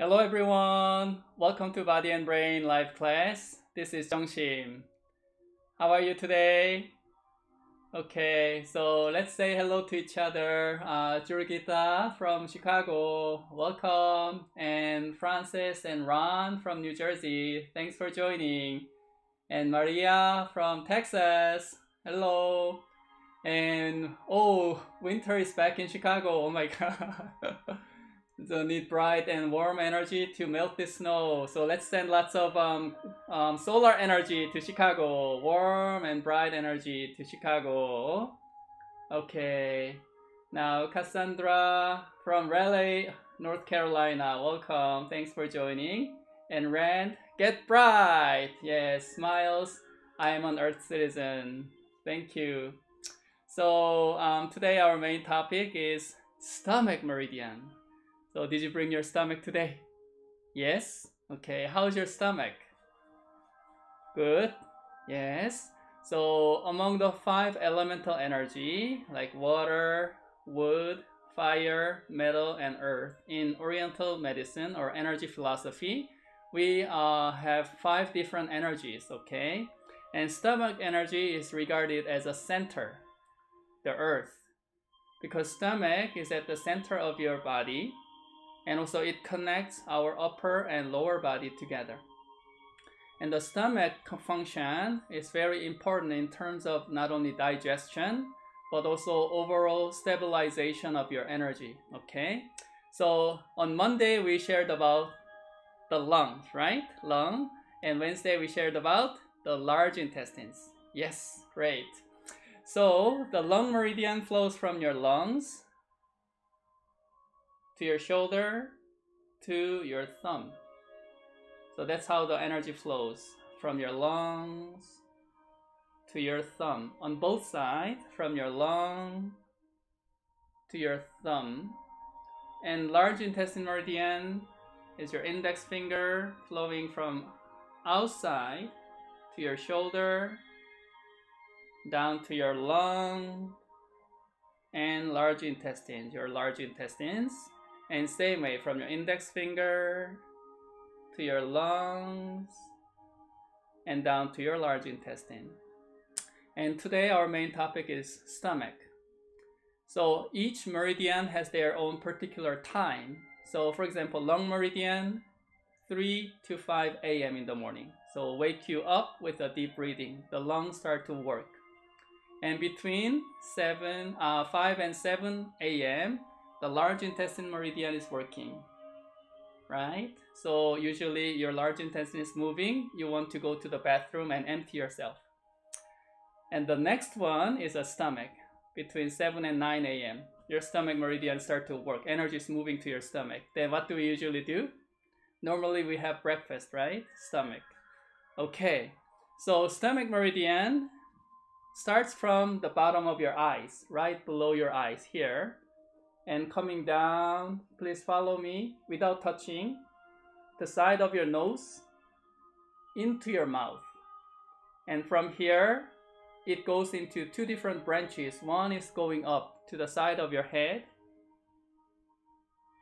Hello everyone, welcome to Body and Brain live class. This is Shim. How are you today? Okay, so let's say hello to each other. Uh, Jurgita from Chicago, welcome. And Francis and Ron from New Jersey, thanks for joining. And Maria from Texas, hello. And oh, winter is back in Chicago. Oh my god. So need bright and warm energy to melt the snow. So let's send lots of um, um, solar energy to Chicago. Warm and bright energy to Chicago. Okay. Now Cassandra from Raleigh, North Carolina. Welcome. Thanks for joining. And Rand, get bright. Yes, smiles. I am an Earth citizen. Thank you. So um, today our main topic is stomach meridian. So did you bring your stomach today? Yes? Okay, how's your stomach? Good? Yes? So among the five elemental energy, like water, wood, fire, metal, and earth, in Oriental medicine or energy philosophy, we uh, have five different energies, okay? And stomach energy is regarded as a center the earth because stomach is at the center of your body and also it connects our upper and lower body together. And the stomach function is very important in terms of not only digestion but also overall stabilization of your energy okay? So on monday we shared about the lungs right? Lung. And wednesday we shared about the large intestines. Yes great. So the lung meridian flows from your lungs to your shoulder to your thumb. So that's how the energy flows from your lungs to your thumb on both sides from your lung to your thumb. And large intestine meridian is your index finger flowing from outside to your shoulder down to your lung and large intestines, your large intestines. And same way from your index finger to your lungs and down to your large intestine. And today our main topic is stomach. So each meridian has their own particular time. So for example, lung meridian, 3 to 5 a.m. in the morning. So wake you up with a deep breathing. The lungs start to work and between 7, uh, 5 and 7 a.m., the large intestine meridian is working, right? So usually your large intestine is moving, you want to go to the bathroom and empty yourself. And the next one is a stomach, between 7 and 9 a.m. Your stomach meridian start to work, energy is moving to your stomach. Then what do we usually do? Normally we have breakfast, right? Stomach. Okay, so stomach meridian starts from the bottom of your eyes, right below your eyes here, and coming down, please follow me without touching the side of your nose into your mouth. And from here, it goes into two different branches. One is going up to the side of your head,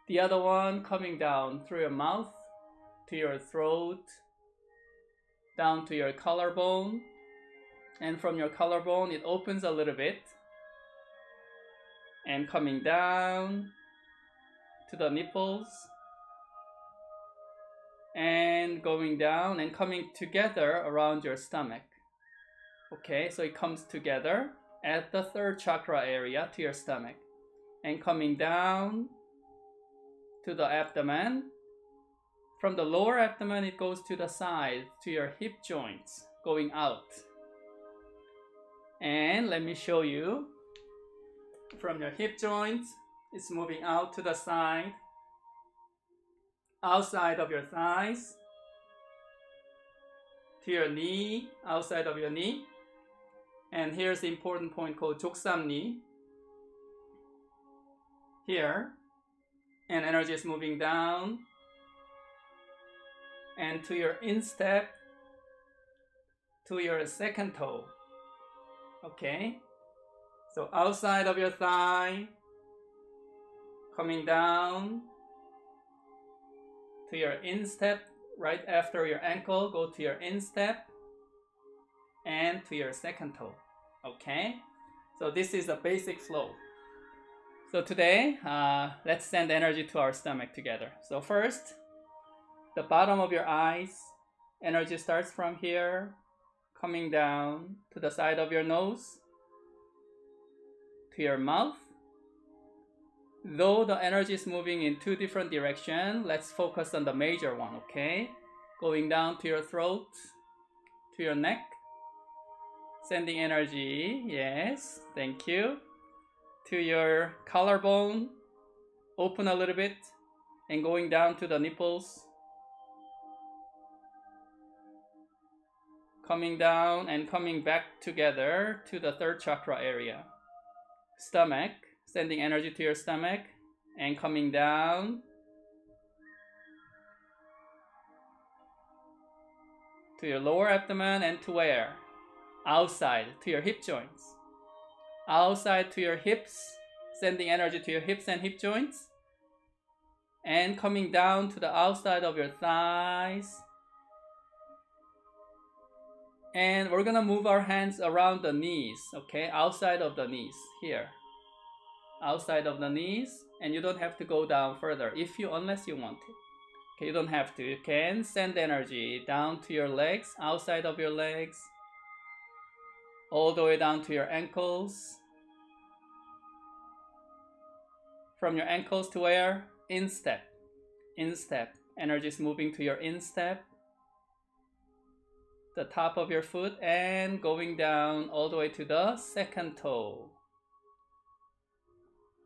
the other one coming down through your mouth to your throat, down to your collarbone, and from your collarbone it opens a little bit and coming down to the nipples. And going down and coming together around your stomach. Okay so it comes together at the third chakra area to your stomach. And coming down to the abdomen. From the lower abdomen it goes to the side to your hip joints going out. And let me show you from your hip joints it's moving out to the side. Outside of your thighs. To your knee. Outside of your knee. And here's the important point called joksamni here. And energy is moving down. And to your instep. To your second toe. Okay. So outside of your thigh, coming down to your instep right after your ankle. Go to your instep and to your second toe. Okay? So this is a basic flow. So today, uh, let's send energy to our stomach together. So first, the bottom of your eyes, energy starts from here, coming down to the side of your nose, to your mouth. Though the energy is moving in two different directions, let's focus on the major one, okay? Going down to your throat, to your neck, sending energy, yes, thank you, to your collarbone, open a little bit, and going down to the nipples, coming down and coming back together to the third chakra area. Stomach, sending energy to your stomach and coming down. To your lower abdomen and to where? Outside, to your hip joints. Outside to your hips, sending energy to your hips and hip joints. And coming down to the outside of your thighs and we're gonna move our hands around the knees okay? Outside of the knees here. Outside of the knees and you don't have to go down further if you unless you want to. Okay you don't have to. You can send energy down to your legs outside of your legs all the way down to your ankles. From your ankles to where? Instep instep energy is moving to your instep the top of your foot and going down all the way to the second toe.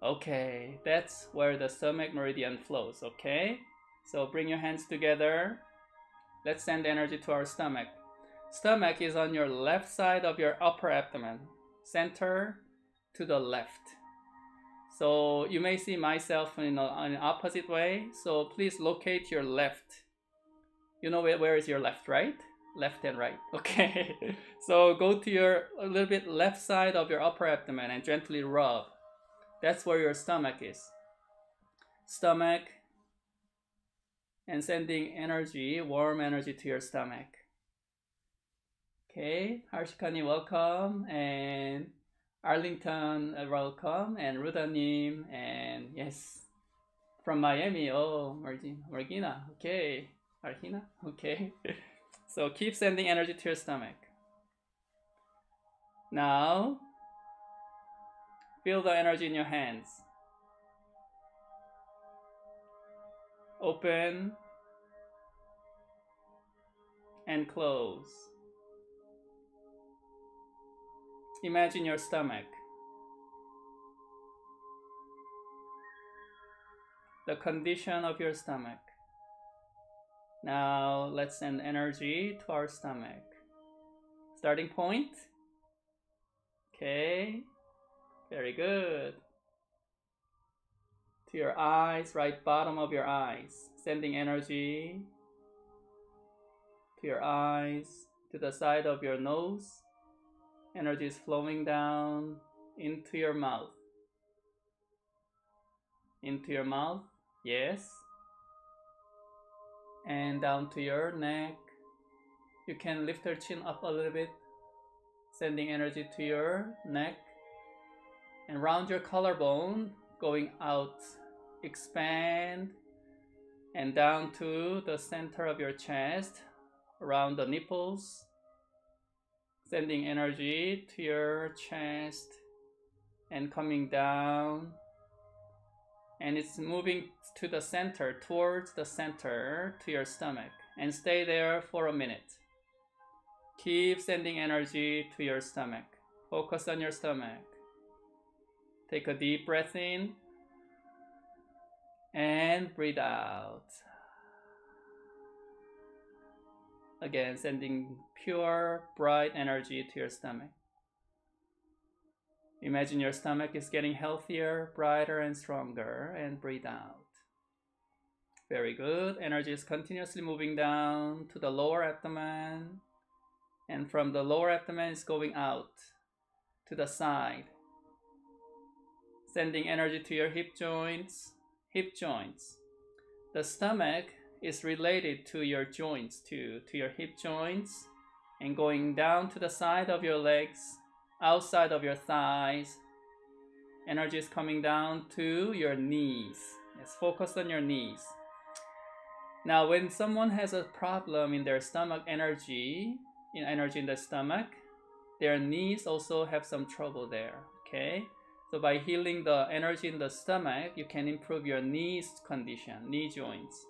Okay, that's where the stomach meridian flows, okay? So bring your hands together. Let's send energy to our stomach. Stomach is on your left side of your upper abdomen, center to the left. So you may see myself in, a, in an opposite way. So please locate your left. You know where, where is your left, right? Left and right. Okay, so go to your a little bit left side of your upper abdomen and gently rub. That's where your stomach is. Stomach and sending energy, warm energy to your stomach. Okay, Harshikani, welcome, and Arlington, uh, welcome, and Rudanim, and yes, from Miami, oh, Margina, okay, Arhina, okay. So keep sending energy to your stomach. Now, feel the energy in your hands. Open and close. Imagine your stomach. The condition of your stomach. Now let's send energy to our stomach. Starting point. Okay. Very good. To your eyes, right bottom of your eyes. Sending energy to your eyes, to the side of your nose. Energy is flowing down into your mouth. Into your mouth. Yes and down to your neck. You can lift your chin up a little bit, sending energy to your neck. And round your collarbone, going out, expand. And down to the center of your chest, around the nipples, sending energy to your chest. And coming down and it's moving to the center, towards the center, to your stomach, and stay there for a minute. Keep sending energy to your stomach. Focus on your stomach. Take a deep breath in and breathe out. Again, sending pure, bright energy to your stomach. Imagine your stomach is getting healthier, brighter, and stronger, and breathe out. Very good. Energy is continuously moving down to the lower abdomen, and from the lower abdomen is going out to the side, sending energy to your hip joints. Hip joints. The stomach is related to your joints too, to your hip joints, and going down to the side of your legs, outside of your thighs. Energy is coming down to your knees. It's focused on your knees. Now, when someone has a problem in their stomach energy, in energy in the stomach, their knees also have some trouble there. Okay, so by healing the energy in the stomach, you can improve your knees condition, knee joints,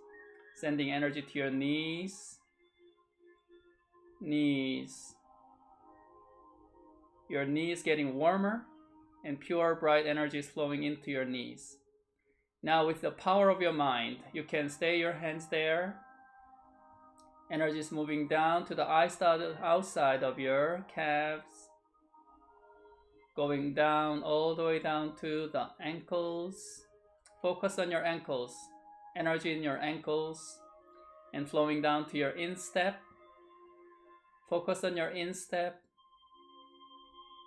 sending energy to your knees, knees. Your knees getting warmer, and pure bright energy is flowing into your knees. Now with the power of your mind, you can stay your hands there. Energy is moving down to the outside of your calves. Going down all the way down to the ankles. Focus on your ankles. Energy in your ankles. And flowing down to your instep. Focus on your instep.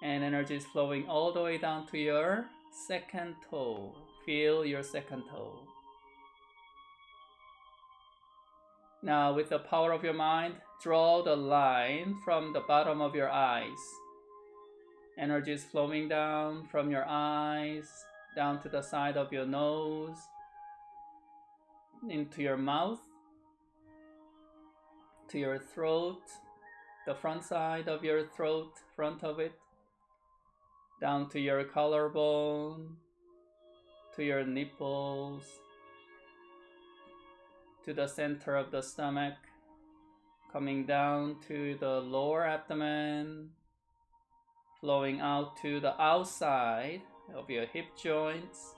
And energy is flowing all the way down to your second toe feel your second toe. Now, with the power of your mind, draw the line from the bottom of your eyes. Energy is flowing down from your eyes, down to the side of your nose, into your mouth, to your throat, the front side of your throat, front of it, down to your collarbone, to your nipples, to the center of the stomach, coming down to the lower abdomen, flowing out to the outside of your hip joints,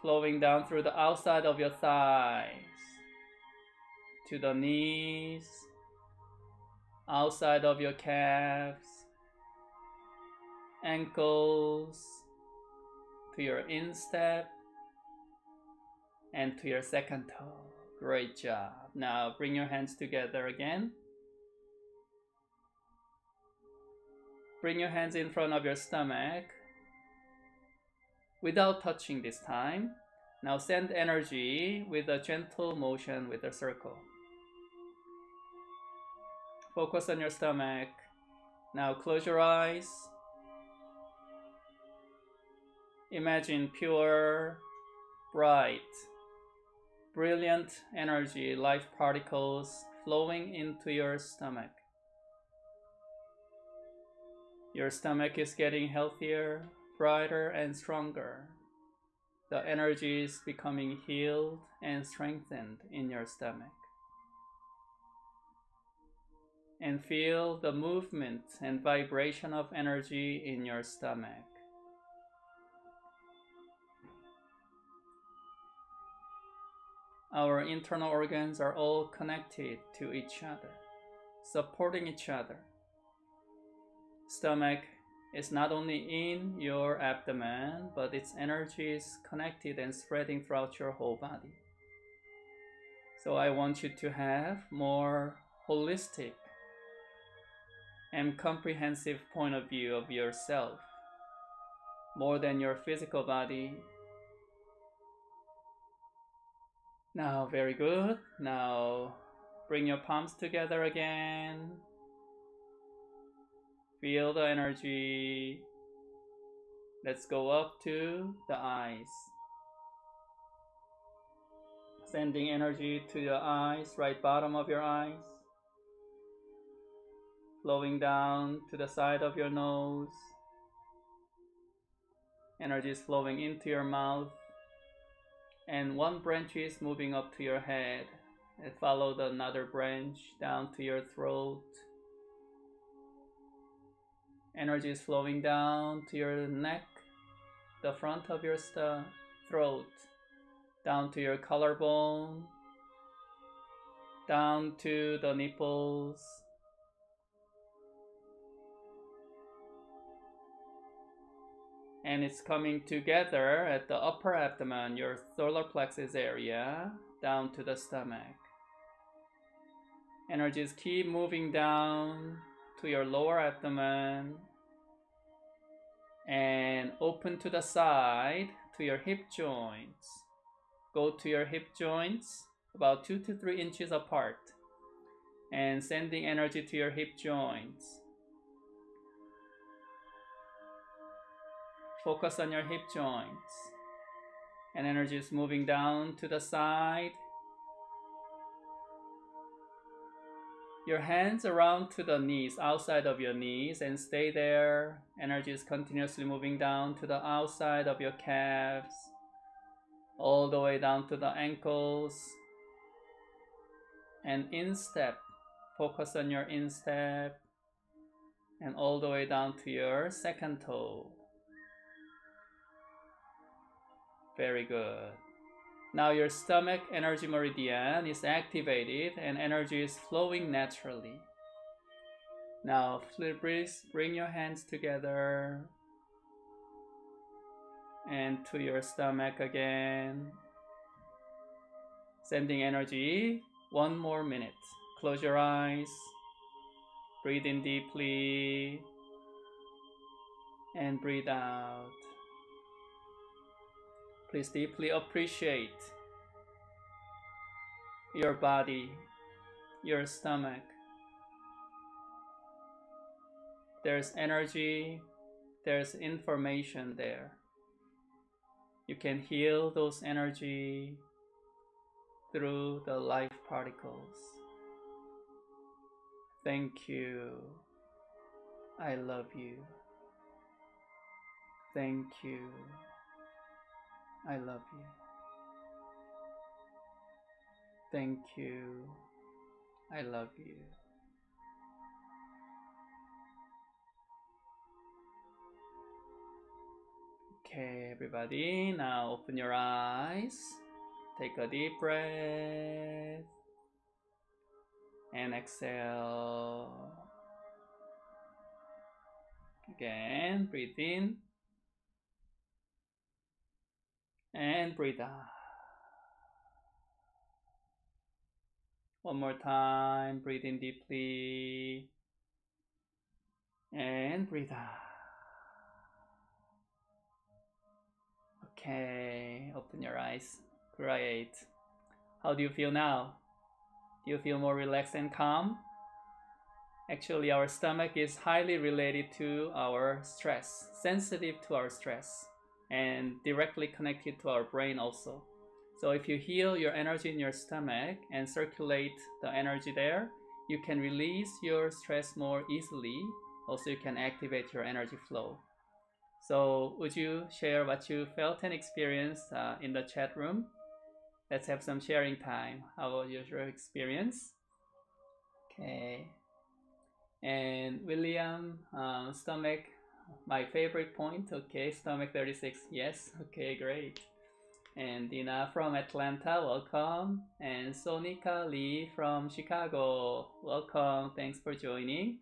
flowing down through the outside of your thighs, to the knees, outside of your calves, ankles, to your instep and to your second toe. Great job. Now bring your hands together again. Bring your hands in front of your stomach without touching this time. Now send energy with a gentle motion with a circle. Focus on your stomach. Now close your eyes. Imagine pure, bright, brilliant energy, life particles flowing into your stomach. Your stomach is getting healthier, brighter, and stronger. The energy is becoming healed and strengthened in your stomach. And feel the movement and vibration of energy in your stomach. Our internal organs are all connected to each other, supporting each other. Stomach is not only in your abdomen, but its energy is connected and spreading throughout your whole body. So I want you to have more holistic and comprehensive point of view of yourself, more than your physical body, Now, very good. Now, bring your palms together again. Feel the energy. Let's go up to the eyes. Sending energy to your eyes, right bottom of your eyes. Flowing down to the side of your nose. Energy is flowing into your mouth and one branch is moving up to your head and follow the another branch down to your throat. Energy is flowing down to your neck the front of your throat down to your collarbone down to the nipples and it's coming together at the upper abdomen, your solar plexus area, down to the stomach. Energies keep moving down to your lower abdomen and open to the side to your hip joints. go to your hip joints about two to three inches apart and sending energy to your hip joints. Focus on your hip joints. And energy is moving down to the side. Your hands around to the knees, outside of your knees, and stay there. Energy is continuously moving down to the outside of your calves, all the way down to the ankles. And instep, focus on your instep, and all the way down to your second toe. Very good. Now your stomach energy meridian is activated and energy is flowing naturally. Now breathe, bring your hands together and to your stomach again. Sending energy. One more minute. Close your eyes. Breathe in deeply and breathe out. Please deeply appreciate your body, your stomach. There's energy, there's information there. You can heal those energy through the life particles. Thank you. I love you. Thank you. I love you. Thank you. I love you. Okay, everybody, now open your eyes. Take a deep breath and exhale. Again, breathe in and breathe out. One more time, breathe in deeply and breathe out. Okay, open your eyes. Great. How do you feel now? Do you feel more relaxed and calm? Actually, our stomach is highly related to our stress, sensitive to our stress and directly connected to our brain also. So if you heal your energy in your stomach and circulate the energy there, you can release your stress more easily. Also, you can activate your energy flow. So would you share what you felt and experienced uh, in the chat room? Let's have some sharing time. How was your experience? Okay. And William, um, stomach my favorite point. Okay, stomach 36. Yes. Okay, great. And Dina from Atlanta, welcome. And Sonika Lee from Chicago, welcome. Thanks for joining.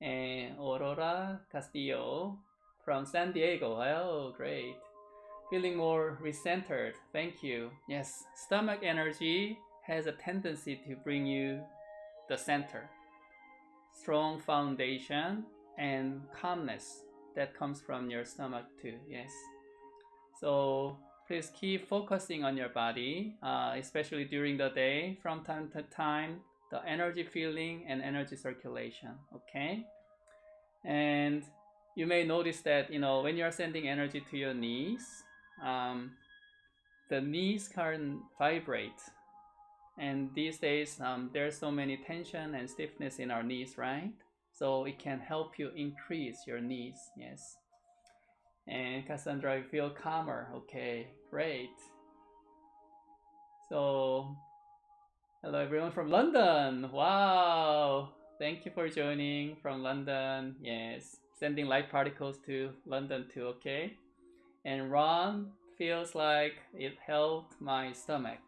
And Aurora Castillo from San Diego. Oh, great. Feeling more recentered. Thank you. Yes, stomach energy has a tendency to bring you the center. Strong foundation and calmness that comes from your stomach too yes. So please keep focusing on your body uh, especially during the day from time to time the energy feeling and energy circulation okay? And you may notice that you know when you're sending energy to your knees um, the knees can vibrate. And these days um, there's so many tension and stiffness in our knees right so it can help you increase your knees yes. And Cassandra you feel calmer. Okay great. So hello everyone from London. Wow. Thank you for joining from London. Yes sending light particles to London too okay? And Ron feels like it helped my stomach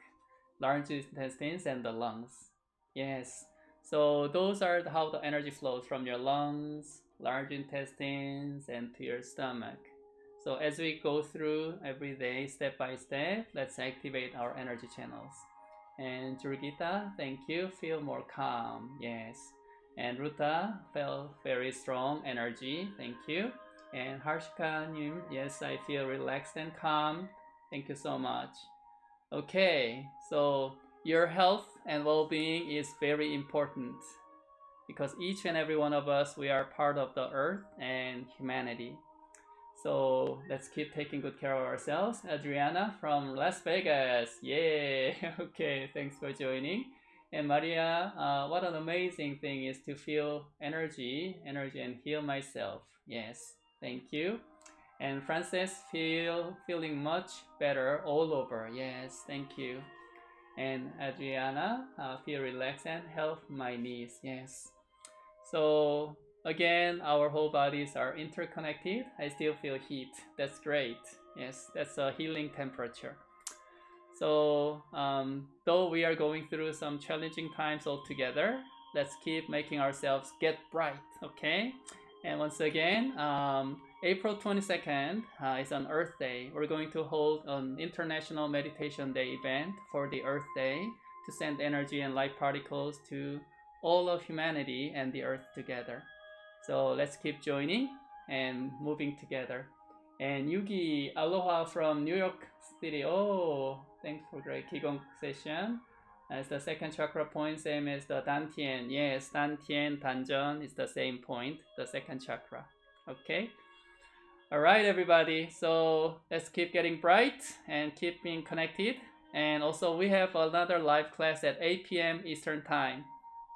large intestines and the lungs. Yes so those are how the energy flows from your lungs, large intestines, and to your stomach. So as we go through every day, step by step, let's activate our energy channels. And Jurgita, thank you. Feel more calm. Yes. And Ruta felt very strong energy. Thank you. And Harshika, yes, I feel relaxed and calm. Thank you so much. Okay, so your health and well-being is very important because each and every one of us we are part of the earth and humanity. So let's keep taking good care of ourselves. Adriana from las vegas. Yay okay thanks for joining. And maria uh, what an amazing thing is to feel energy energy and heal myself. Yes thank you. And frances feel feeling much better all over. Yes thank you and adriana uh, feel relaxed and help my knees yes so again, our whole bodies are interconnected. I still feel heat. That's great. Yes, that's a healing temperature. So um, though we are going through some challenging times all together let's keep making ourselves get bright, okay? And once again, um, April 22nd uh, is on Earth Day. We're going to hold an International Meditation Day event for the Earth Day to send energy and light particles to all of humanity and the earth together. So let's keep joining and moving together. And Yugi, aloha from New York City. Oh, thanks for great Qigong session. As the second chakra point, same as the Dantian. Yes, Dantian, Danzheng is the same point, the second chakra. Okay. All right, everybody. So let's keep getting bright and keep being connected. And also, we have another live class at 8 p.m. Eastern Time.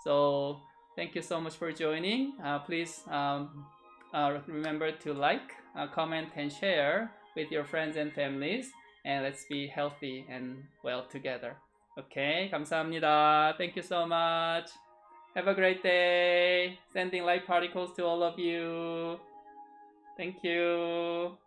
So thank you so much for joining. Uh, please um, uh, remember to like, uh, comment, and share with your friends and families. And let's be healthy and well together. Okay, 감사합니다. Thank you so much. Have a great day. Sending light particles to all of you. Thank you.